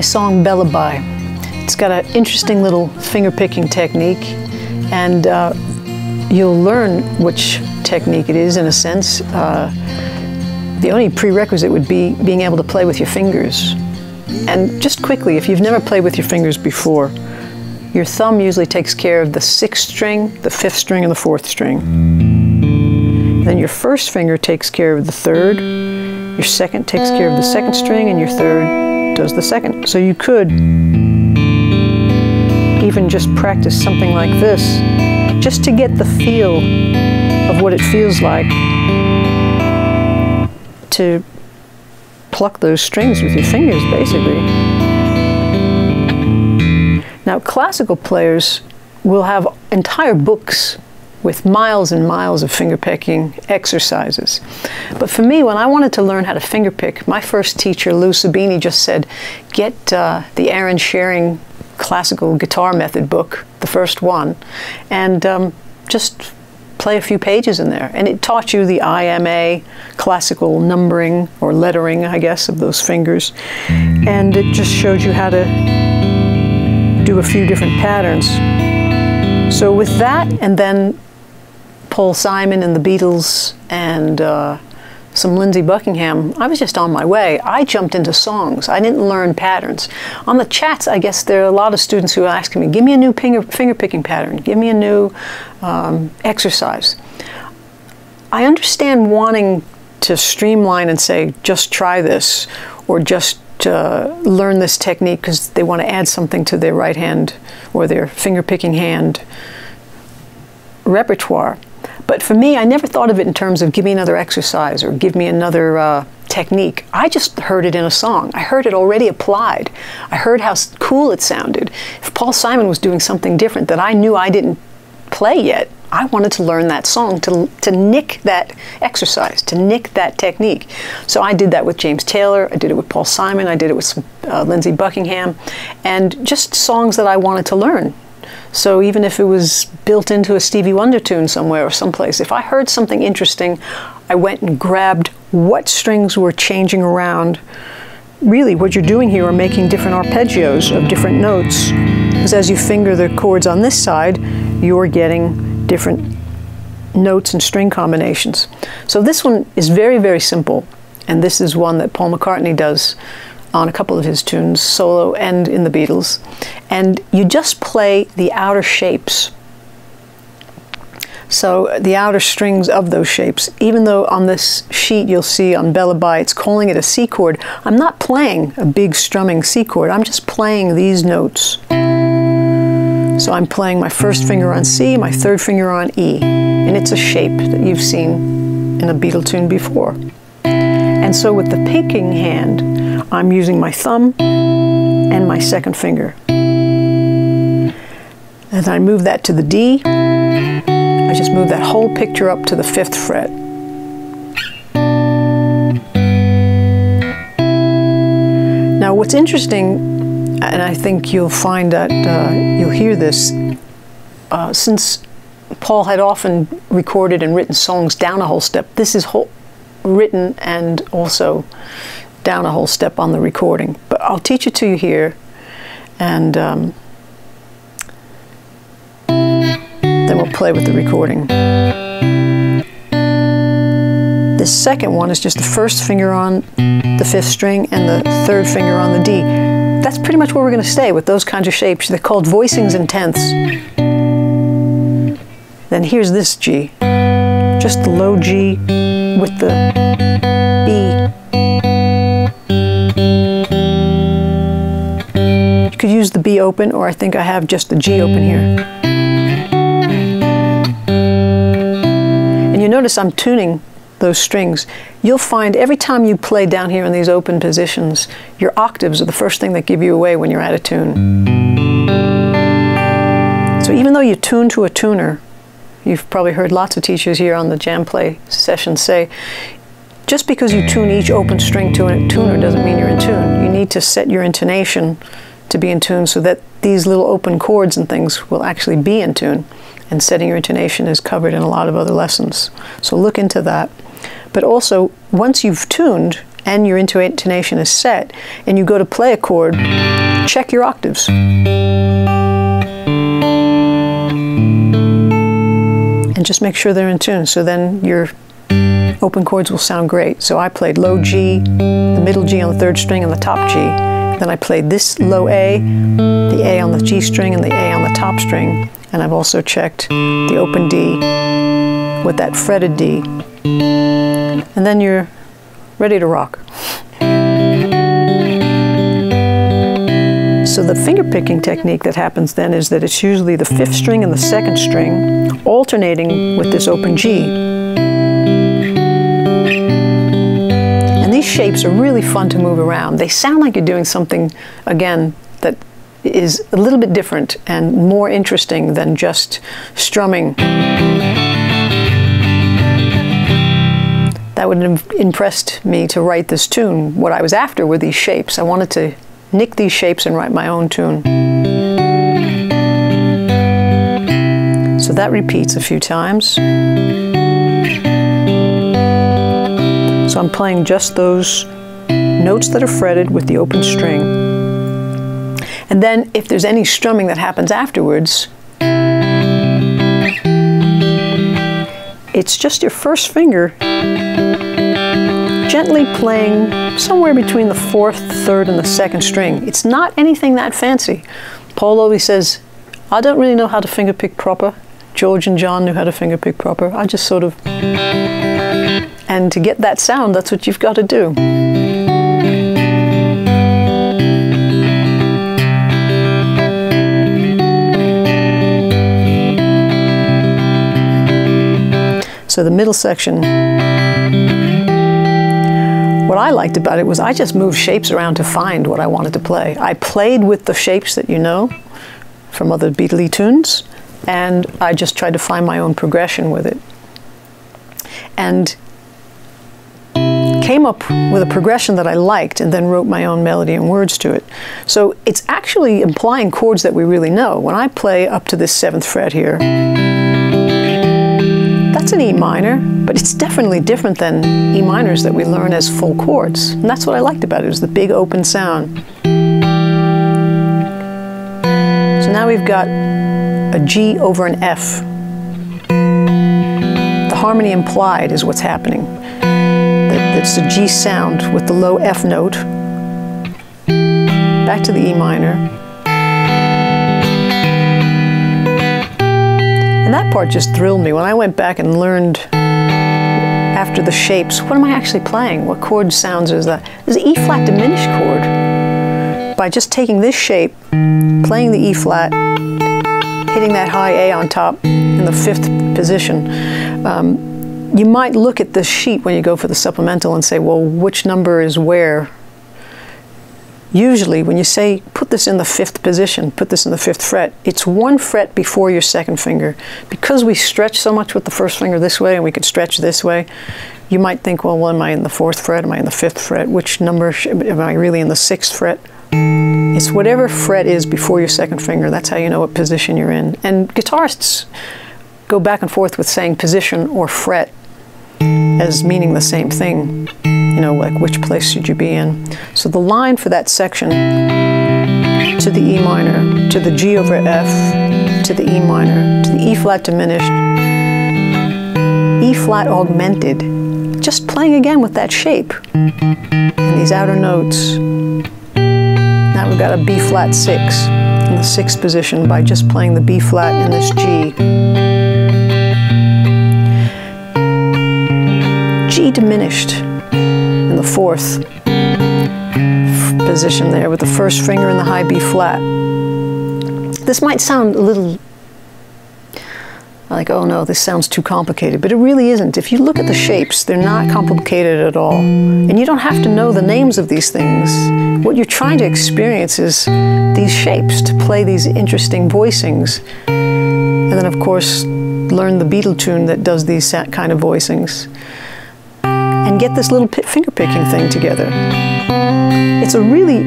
My song Bellabye. It's got an interesting little finger picking technique, and uh, you'll learn which technique it is in a sense. Uh, the only prerequisite would be being able to play with your fingers. And just quickly, if you've never played with your fingers before, your thumb usually takes care of the sixth string, the fifth string, and the fourth string. Then your first finger takes care of the third, your second takes care of the second string, and your third does the second. So you could even just practice something like this just to get the feel of what it feels like to pluck those strings with your fingers, basically. Now, classical players will have entire books with miles and miles of fingerpicking exercises. But for me, when I wanted to learn how to fingerpick, my first teacher, Lou Sabini, just said, get uh, the Aaron Shearer classical guitar method book, the first one, and um, just play a few pages in there. And it taught you the IMA, classical numbering or lettering, I guess, of those fingers. And it just showed you how to do a few different patterns. So with that, and then Paul Simon and the Beatles and uh, some Lindsey Buckingham, I was just on my way. I jumped into songs. I didn't learn patterns. On the chats, I guess there are a lot of students who are asking me, give me a new finger, finger picking pattern, give me a new um, exercise. I understand wanting to streamline and say, just try this, or just uh, learn this technique because they want to add something to their right hand or their finger picking hand repertoire. But for me, I never thought of it in terms of give me another exercise or give me another uh, technique. I just heard it in a song. I heard it already applied. I heard how cool it sounded. If Paul Simon was doing something different that I knew I didn't play yet, I wanted to learn that song, to, to nick that exercise, to nick that technique. So I did that with James Taylor, I did it with Paul Simon, I did it with uh, Lindsey Buckingham, and just songs that I wanted to learn. So even if it was built into a Stevie Wonder tune somewhere or someplace, if I heard something interesting, I went and grabbed what strings were changing around. Really, what you're doing here are making different arpeggios of different notes. Because as you finger the chords on this side, you're getting different notes and string combinations. So this one is very, very simple. And this is one that Paul McCartney does on a couple of his tunes, solo and in the Beatles. And you just play the outer shapes. So the outer strings of those shapes, even though on this sheet you'll see on Bellabye it's calling it a C chord, I'm not playing a big strumming C chord, I'm just playing these notes. So I'm playing my first finger on C, my third finger on E, and it's a shape that you've seen in a Beatle tune before. And so with the picking hand, I'm using my thumb and my second finger. As I move that to the D, I just move that whole picture up to the fifth fret. Now what's interesting, and I think you'll find that uh, you'll hear this, uh, since Paul had often recorded and written songs down a whole step, this is whole, written and also down a whole step on the recording. But I'll teach it to you here, and um, then we'll play with the recording. This second one is just the first finger on the fifth string and the third finger on the D. That's pretty much where we're going to stay with those kinds of shapes. They're called voicings and tenths. Then here's this G, just the low G with the B. could use the B open, or I think I have just the G open here. And you notice I'm tuning those strings. You'll find every time you play down here in these open positions, your octaves are the first thing that give you away when you're out of tune. So even though you tune to a tuner, You've probably heard lots of teachers here on the JamPlay session say, just because you tune each open string to a tuner doesn't mean you're in tune. You need to set your intonation to be in tune so that these little open chords and things will actually be in tune. And setting your intonation is covered in a lot of other lessons. So look into that. But also, once you've tuned and your intonation is set, and you go to play a chord, check your octaves. And just make sure they're in tune. So then your open chords will sound great. So I played low G, the middle G on the third string, and the top G. Then I played this low A, the A on the G string, and the A on the top string. And I've also checked the open D with that fretted D. And then you're ready to rock. So the finger picking technique that happens then is that it's usually the fifth string and the second string alternating with this open G. shapes are really fun to move around. They sound like you're doing something, again, that is a little bit different and more interesting than just strumming. That would have impressed me to write this tune. What I was after were these shapes. I wanted to nick these shapes and write my own tune. So that repeats a few times. So I'm playing just those notes that are fretted with the open string. And then if there's any strumming that happens afterwards, it's just your first finger gently playing somewhere between the fourth, third, and the second string. It's not anything that fancy. Paul always says, I don't really know how to fingerpick proper. George and John knew how to fingerpick proper. I just sort of. And to get that sound, that's what you've got to do. So the middle section, what I liked about it was I just moved shapes around to find what I wanted to play. I played with the shapes that you know from other Beatley tunes, and I just tried to find my own progression with it. And came up with a progression that I liked and then wrote my own melody and words to it. So it's actually implying chords that we really know. When I play up to this seventh fret here, that's an E minor, but it's definitely different than E minors that we learn as full chords. And that's what I liked about it, was the big open sound. So now we've got a G over an F. Harmony implied is what's happening. It's the G sound with the low F note. Back to the E minor. And that part just thrilled me. When I went back and learned after the shapes, what am I actually playing? What chord sounds is that? There's an E flat diminished chord. By just taking this shape, playing the E flat, hitting that high A on top in the fifth position, um, you might look at the sheet when you go for the supplemental and say, well, which number is where? Usually, when you say put this in the fifth position, put this in the fifth fret, it's one fret before your second finger. Because we stretch so much with the first finger this way and we could stretch this way, you might think, well, well am I in the fourth fret? Am I in the fifth fret? Which number am I really in the sixth fret? It's whatever fret is before your second finger. That's how you know what position you're in. And guitarists go back and forth with saying position or fret as meaning the same thing you know, like which place should you be in. So the line for that section to the E minor, to the G over F, to the E minor, to the E flat diminished, E flat augmented, just playing again with that shape and these outer notes. Now we've got a B flat six in the sixth position by just playing the B flat and this G. Diminished in the fourth position there with the first finger in the high B flat. This might sound a little like, oh no, this sounds too complicated, but it really isn't. If you look at the shapes, they're not complicated at all. And you don't have to know the names of these things. What you're trying to experience is these shapes, to play these interesting voicings. And then, of course, learn the Beatle tune that does these kind of voicings and get this little finger picking thing together. It's a really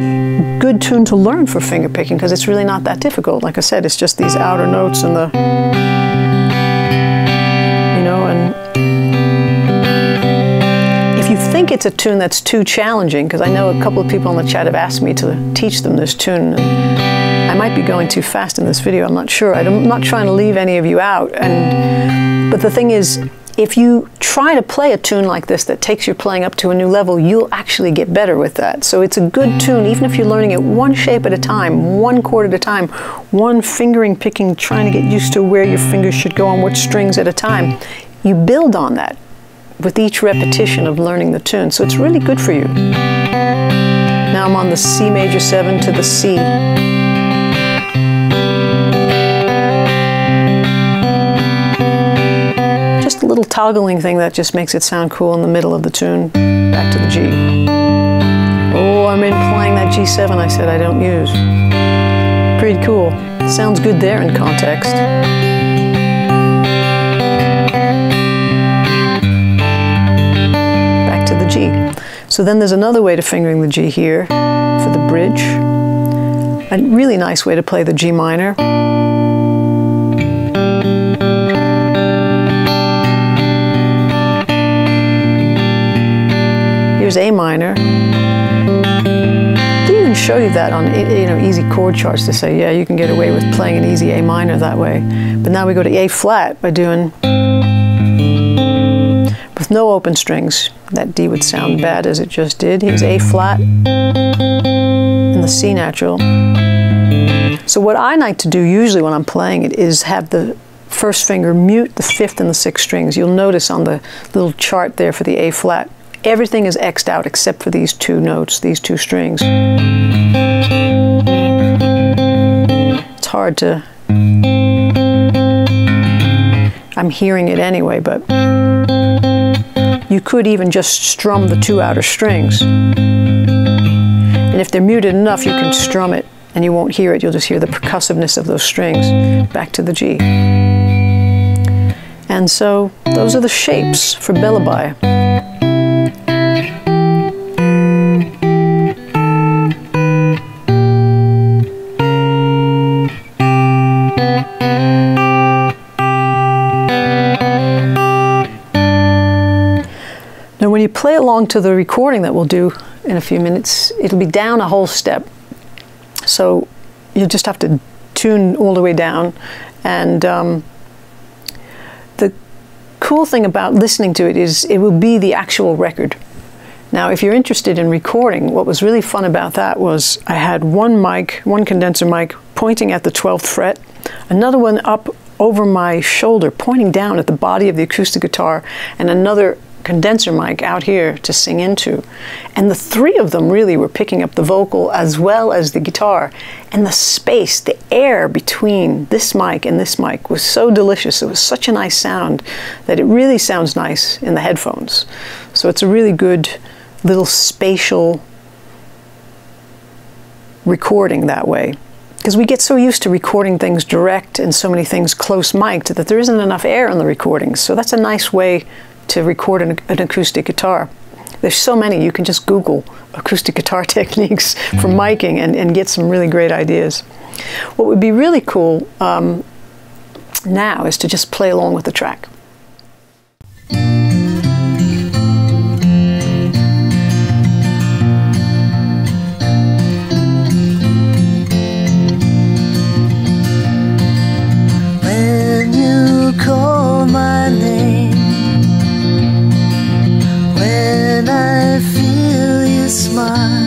good tune to learn for finger picking because it's really not that difficult. Like I said, it's just these outer notes and the, you know, and if you think it's a tune that's too challenging because I know a couple of people in the chat have asked me to teach them this tune. I might be going too fast in this video, I'm not sure. I'm not trying to leave any of you out. And, but the thing is, if you try to play a tune like this that takes your playing up to a new level, you'll actually get better with that. So it's a good tune, even if you're learning it one shape at a time, one chord at a time, one fingering picking, trying to get used to where your fingers should go on which strings at a time. You build on that with each repetition of learning the tune. So it's really good for you. Now I'm on the C major 7 to the C. little toggling thing that just makes it sound cool in the middle of the tune. Back to the G. Oh, I'm in playing that G7 I said I don't use. Pretty cool. Sounds good there in context. Back to the G. So then there's another way to fingering the G here for the bridge. A really nice way to play the G minor. A minor. They even show you that on you know easy chord charts to say, yeah, you can get away with playing an easy A minor that way. But now we go to A flat by doing with no open strings. That D would sound bad as it just did. Here's A flat and the C natural. So what I like to do usually when I'm playing it is have the first finger mute the fifth and the sixth strings. You'll notice on the little chart there for the A flat, everything is X'd out except for these two notes, these two strings. It's hard to, I'm hearing it anyway, but you could even just strum the two outer strings. And if they're muted enough, you can strum it and you won't hear it. You'll just hear the percussiveness of those strings back to the G. And so those are the shapes for Bellabye. Play along to the recording that we'll do in a few minutes, it'll be down a whole step. So you just have to tune all the way down. And um, the cool thing about listening to it is it will be the actual record. Now, if you're interested in recording, what was really fun about that was I had one mic, one condenser mic, pointing at the 12th fret, another one up over my shoulder, pointing down at the body of the acoustic guitar, and another condenser mic out here to sing into. And the three of them really were picking up the vocal as well as the guitar. And the space, the air between this mic and this mic was so delicious. It was such a nice sound that it really sounds nice in the headphones. So it's a really good little spatial recording that way. Because we get so used to recording things direct and so many things close mic'd that there isn't enough air in the recordings. So that's a nice way to record an, an acoustic guitar. There's so many, you can just Google acoustic guitar techniques for mm -hmm. miking and, and get some really great ideas. What would be really cool um, now is to just play along with the track. When you call my name smile.